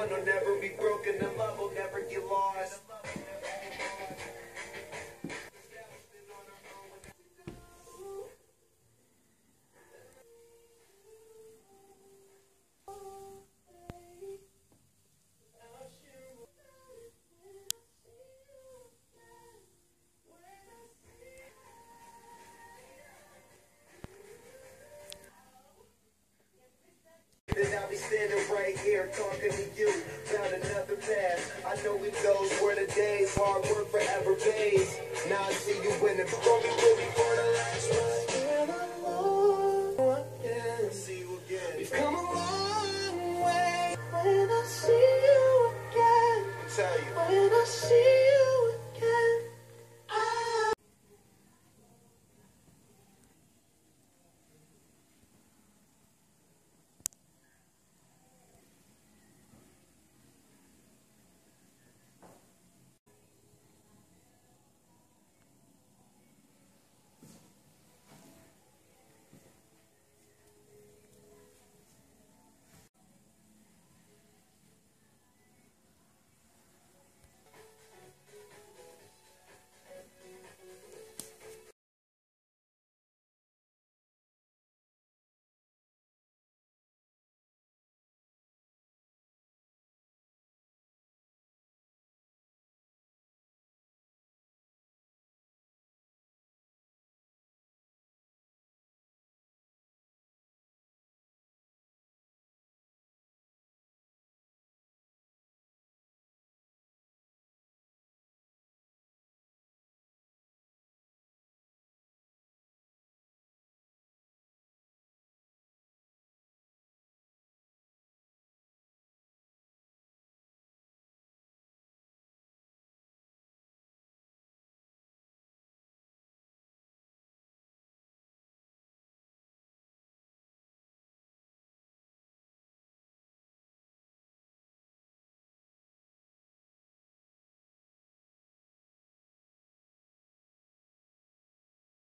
Não, I'll right here talking to you about another path. I know it goes where the days hard work forever pays. Now I see you winning, but gonna be really for the last ride. And see you again. We've come a long way. When I see you again. When I see